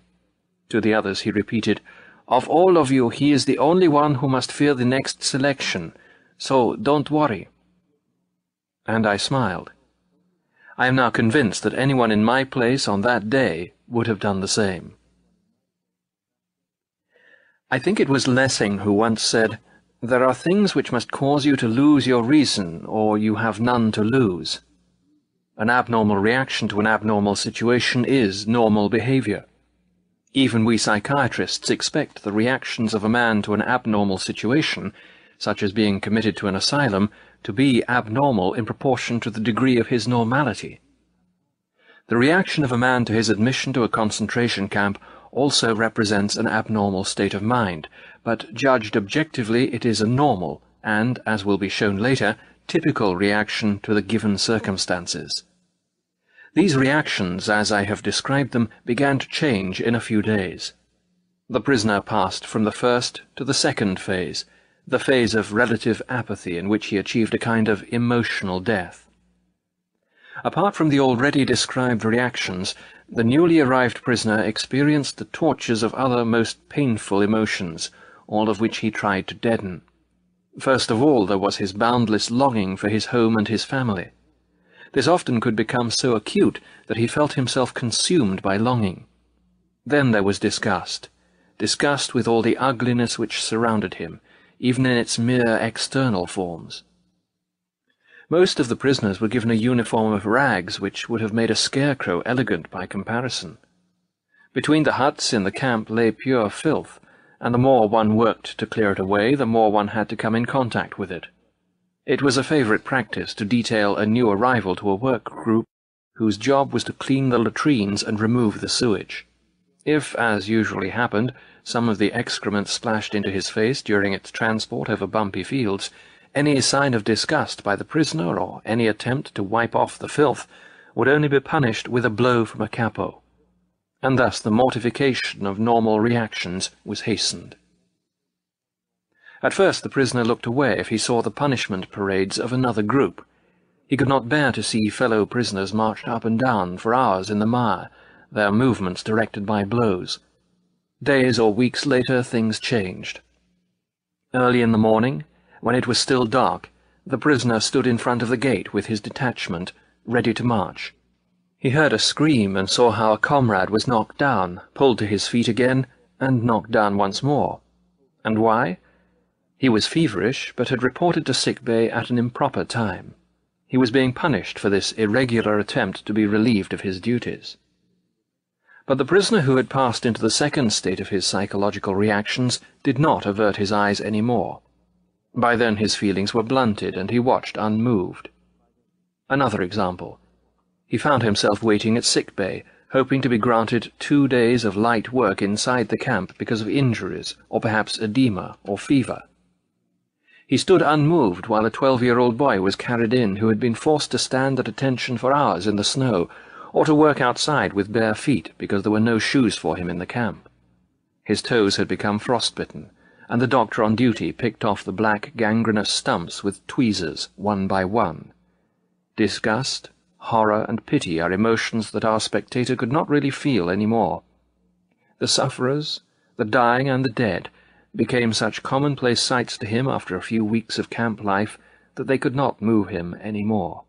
To the others he repeated, Of all of you, he is the only one who must fear the next selection, so don't worry. And I smiled. I am now convinced that anyone in my place on that day would have done the same. I think it was Lessing who once said, There are things which must cause you to lose your reason, or you have none to lose. An abnormal reaction to an abnormal situation is normal behavior. Even we psychiatrists expect the reactions of a man to an abnormal situation, such as being committed to an asylum, to be abnormal in proportion to the degree of his normality. The reaction of a man to his admission to a concentration camp also represents an abnormal state of mind, but judged objectively it is a normal and, as will be shown later, typical reaction to the given circumstances. These reactions, as I have described them, began to change in a few days. The prisoner passed from the first to the second phase, the phase of relative apathy in which he achieved a kind of emotional death. Apart from the already described reactions, the newly arrived prisoner experienced the tortures of other most painful emotions, all of which he tried to deaden. First of all, there was his boundless longing for his home and his family. This often could become so acute that he felt himself consumed by longing. Then there was disgust, disgust with all the ugliness which surrounded him, even in its mere external forms. Most of the prisoners were given a uniform of rags which would have made a scarecrow elegant by comparison. Between the huts in the camp lay pure filth, and the more one worked to clear it away, the more one had to come in contact with it. It was a favourite practice to detail a new arrival to a work group whose job was to clean the latrines and remove the sewage. If, as usually happened, some of the excrement splashed into his face during its transport over bumpy fields, any sign of disgust by the prisoner or any attempt to wipe off the filth would only be punished with a blow from a capo. And thus the mortification of normal reactions was hastened. At first the prisoner looked away if he saw the punishment parades of another group. He could not bear to see fellow prisoners marched up and down for hours in the mire, their movements directed by blows. Days or weeks later things changed. Early in the morning, when it was still dark, the prisoner stood in front of the gate with his detachment, ready to march. He heard a scream and saw how a comrade was knocked down, pulled to his feet again, and knocked down once more. And why? He was feverish, but had reported to sick bay at an improper time. He was being punished for this irregular attempt to be relieved of his duties. But the prisoner who had passed into the second state of his psychological reactions did not avert his eyes any more. By then his feelings were blunted, and he watched unmoved. Another example. He found himself waiting at sick bay, hoping to be granted two days of light work inside the camp because of injuries, or perhaps edema or fever. He stood unmoved while a twelve-year-old boy was carried in who had been forced to stand at attention for hours in the snow, or to work outside with bare feet because there were no shoes for him in the camp. His toes had become frostbitten, and the doctor on duty picked off the black gangrenous stumps with tweezers, one by one. Disgust, horror, and pity are emotions that our spectator could not really feel any more. The sufferers, the dying and the dead, became such commonplace sights to him after a few weeks of camp life that they could not move him any more.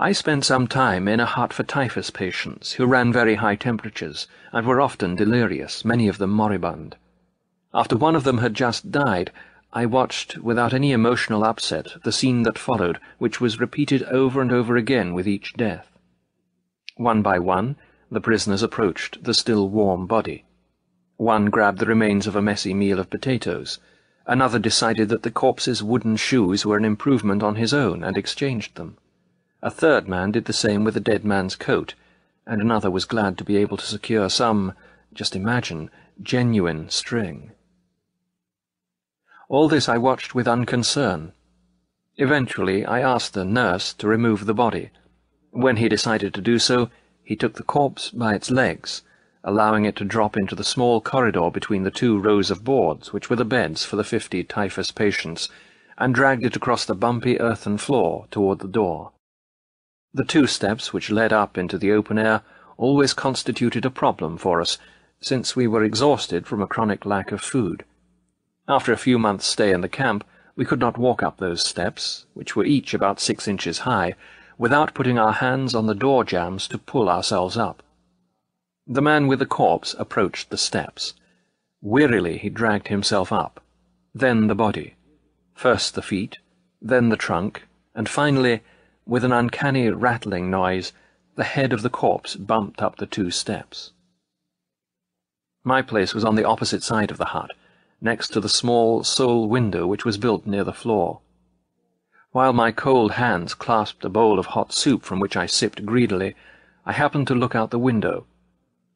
I spent some time in a hut for typhus patients who ran very high temperatures and were often delirious, many of them moribund. After one of them had just died, I watched, without any emotional upset, the scene that followed, which was repeated over and over again with each death. One by one, the prisoners approached the still warm body. One grabbed the remains of a messy meal of potatoes. Another decided that the corpse's wooden shoes were an improvement on his own and exchanged them. A third man did the same with the dead man's coat, and another was glad to be able to secure some, just imagine, genuine string. All this I watched with unconcern. Eventually I asked the nurse to remove the body. When he decided to do so, he took the corpse by its legs, allowing it to drop into the small corridor between the two rows of boards, which were the beds for the fifty typhus patients, and dragged it across the bumpy earthen floor toward the door. The two steps which led up into the open air always constituted a problem for us, since we were exhausted from a chronic lack of food. After a few months' stay in the camp, we could not walk up those steps, which were each about six inches high, without putting our hands on the door jambs to pull ourselves up. The man with the corpse approached the steps. Wearily he dragged himself up, then the body, first the feet, then the trunk, and finally, with an uncanny rattling noise, the head of the corpse bumped up the two steps. My place was on the opposite side of the hut, next to the small sole window which was built near the floor. While my cold hands clasped a bowl of hot soup from which I sipped greedily, I happened to look out the window.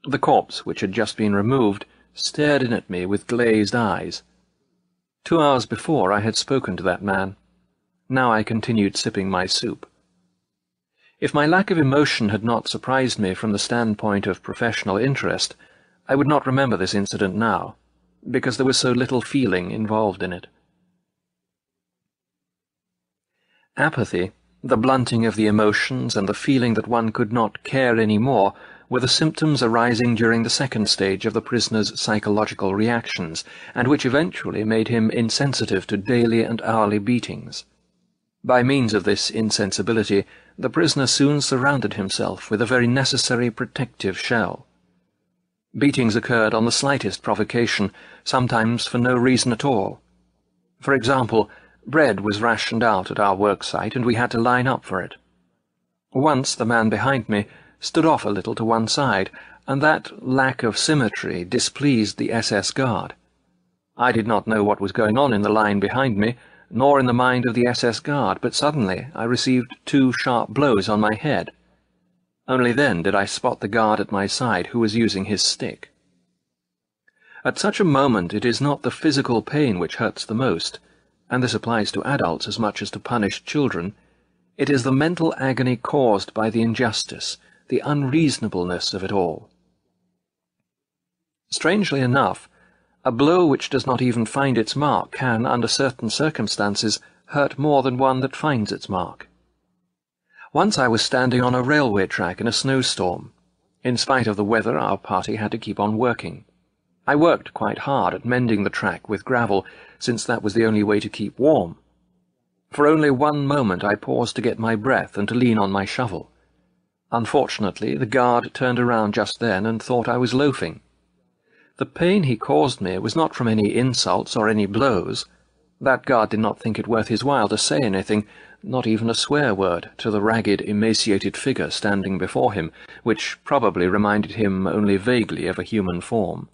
The corpse, which had just been removed, stared in at me with glazed eyes. Two hours before I had spoken to that man. Now I continued sipping my soup. If my lack of emotion had not surprised me from the standpoint of professional interest, I would not remember this incident now, because there was so little feeling involved in it. Apathy, the blunting of the emotions and the feeling that one could not care any more, were the symptoms arising during the second stage of the prisoner's psychological reactions, and which eventually made him insensitive to daily and hourly beatings. By means of this insensibility, the prisoner soon surrounded himself with a very necessary protective shell. Beatings occurred on the slightest provocation, sometimes for no reason at all. For example, Bread was rationed out at our work site, and we had to line up for it. Once the man behind me stood off a little to one side, and that lack of symmetry displeased the SS guard. I did not know what was going on in the line behind me, nor in the mind of the SS guard, but suddenly I received two sharp blows on my head. Only then did I spot the guard at my side who was using his stick. At such a moment it is not the physical pain which hurts the most, and this applies to adults as much as to punished children, it is the mental agony caused by the injustice, the unreasonableness of it all. Strangely enough, a blow which does not even find its mark can, under certain circumstances, hurt more than one that finds its mark. Once I was standing on a railway track in a snowstorm. In spite of the weather, our party had to keep on working. I worked quite hard at mending the track with gravel, since that was the only way to keep warm. For only one moment I paused to get my breath and to lean on my shovel. Unfortunately, the guard turned around just then and thought I was loafing. The pain he caused me was not from any insults or any blows. That guard did not think it worth his while to say anything, not even a swear word, to the ragged, emaciated figure standing before him, which probably reminded him only vaguely of a human form.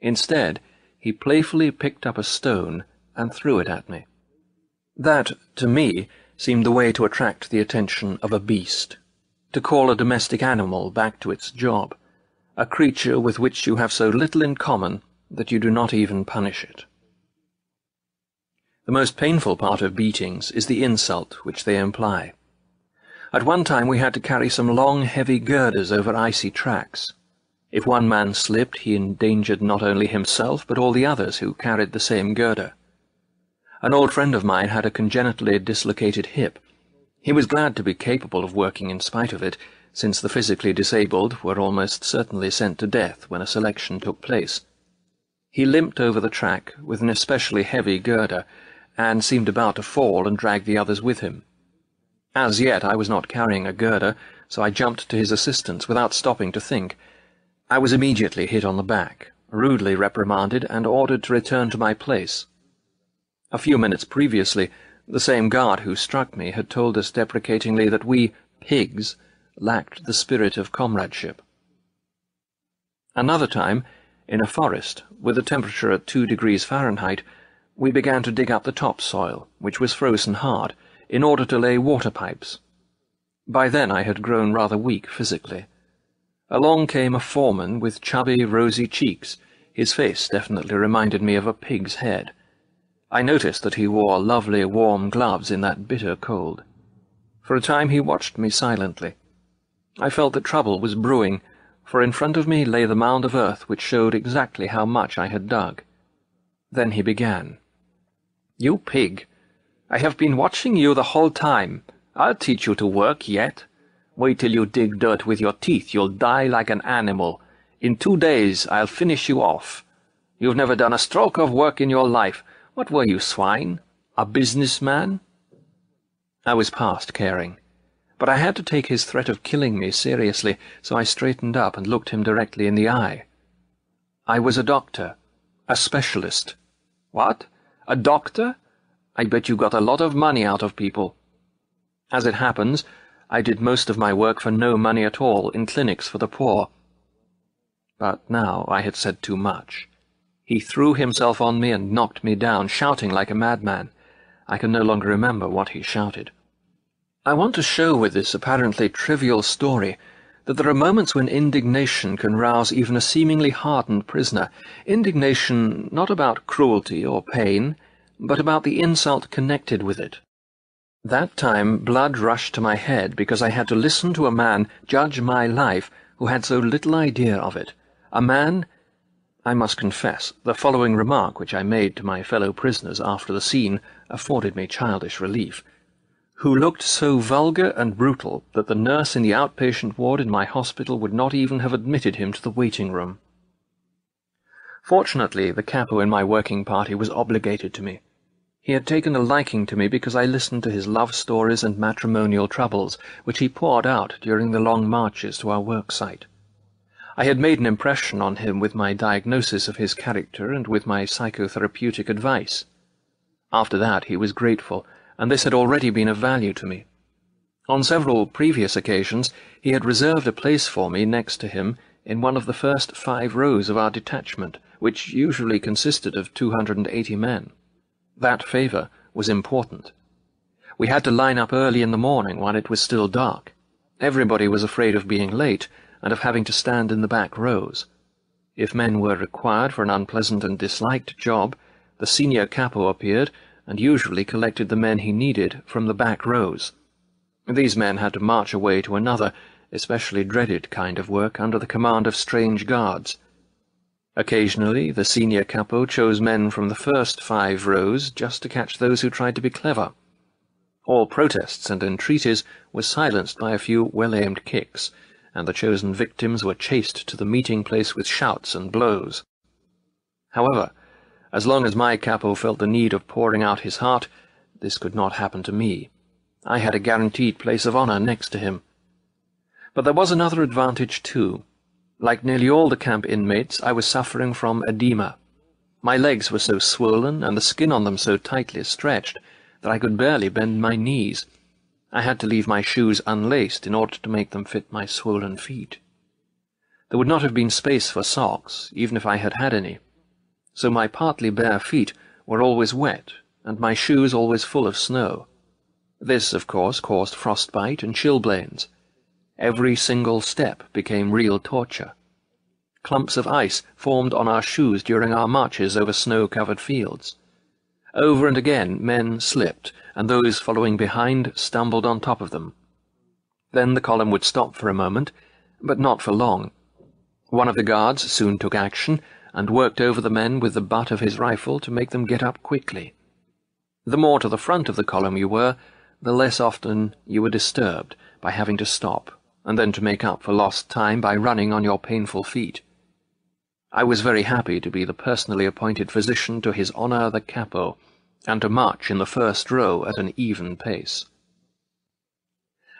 Instead, he playfully picked up a stone and threw it at me. That, to me, seemed the way to attract the attention of a beast, to call a domestic animal back to its job, a creature with which you have so little in common that you do not even punish it. The most painful part of beatings is the insult which they imply. At one time we had to carry some long, heavy girders over icy tracks. If one man slipped, he endangered not only himself, but all the others who carried the same girder. An old friend of mine had a congenitally dislocated hip. He was glad to be capable of working in spite of it, since the physically disabled were almost certainly sent to death when a selection took place. He limped over the track with an especially heavy girder, and seemed about to fall and drag the others with him. As yet I was not carrying a girder, so I jumped to his assistance without stopping to think, I was immediately hit on the back, rudely reprimanded, and ordered to return to my place. A few minutes previously, the same guard who struck me had told us deprecatingly that we, pigs, lacked the spirit of comradeship. Another time, in a forest, with the temperature at two degrees Fahrenheit, we began to dig up the topsoil, which was frozen hard, in order to lay water pipes. By then I had grown rather weak physically. Along came a foreman with chubby, rosy cheeks. His face definitely reminded me of a pig's head. I noticed that he wore lovely, warm gloves in that bitter cold. For a time he watched me silently. I felt that trouble was brewing, for in front of me lay the mound of earth which showed exactly how much I had dug. Then he began. You pig! I have been watching you the whole time. I'll teach you to work yet. Wait till you dig dirt with your teeth. You'll die like an animal. In two days I'll finish you off. You've never done a stroke of work in your life. What were you, swine? A businessman? I was past caring. But I had to take his threat of killing me seriously, so I straightened up and looked him directly in the eye. I was a doctor, a specialist. What? A doctor? I bet you got a lot of money out of people. As it happens, I did most of my work for no money at all in clinics for the poor. But now I had said too much. He threw himself on me and knocked me down, shouting like a madman. I can no longer remember what he shouted. I want to show with this apparently trivial story that there are moments when indignation can rouse even a seemingly hardened prisoner. Indignation not about cruelty or pain, but about the insult connected with it. That time blood rushed to my head because I had to listen to a man judge my life who had so little idea of it. A man I must confess, the following remark which I made to my fellow prisoners after the scene afforded me childish relief, who looked so vulgar and brutal that the nurse in the outpatient ward in my hospital would not even have admitted him to the waiting room. Fortunately, the capo in my working party was obligated to me. He had taken a liking to me because I listened to his love stories and matrimonial troubles, which he poured out during the long marches to our work site. I had made an impression on him with my diagnosis of his character and with my psychotherapeutic advice. After that he was grateful, and this had already been of value to me. On several previous occasions he had reserved a place for me next to him in one of the first five rows of our detachment, which usually consisted of 280 men. That favour was important. We had to line up early in the morning while it was still dark. Everybody was afraid of being late, and of having to stand in the back rows. If men were required for an unpleasant and disliked job, the senior capo appeared and usually collected the men he needed from the back rows. These men had to march away to another, especially dreaded kind of work under the command of strange guards. Occasionally, the senior capo chose men from the first five rows just to catch those who tried to be clever. All protests and entreaties were silenced by a few well-aimed kicks, and the chosen victims were chased to the meeting place with shouts and blows. However, as long as my capo felt the need of pouring out his heart, this could not happen to me. I had a guaranteed place of honour next to him. But there was another advantage, too. Like nearly all the camp inmates, I was suffering from edema. My legs were so swollen, and the skin on them so tightly stretched, that I could barely bend my knees. I had to leave my shoes unlaced in order to make them fit my swollen feet. There would not have been space for socks, even if I had had any, so my partly bare feet were always wet, and my shoes always full of snow. This, of course, caused frostbite and chilblains. Every single step became real torture. Clumps of ice formed on our shoes during our marches over snow-covered fields. Over and again men slipped, and those following behind stumbled on top of them. Then the column would stop for a moment, but not for long. One of the guards soon took action, and worked over the men with the butt of his rifle to make them get up quickly. The more to the front of the column you were, the less often you were disturbed by having to stop, and then to make up for lost time by running on your painful feet. I was very happy to be the personally appointed physician to His Honour the Capo, and to march in the first row at an even pace.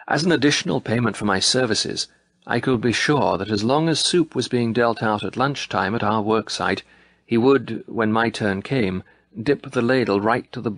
As an additional payment for my services, I could be sure that as long as soup was being dealt out at lunchtime at our worksite, he would, when my turn came, dip the ladle right to the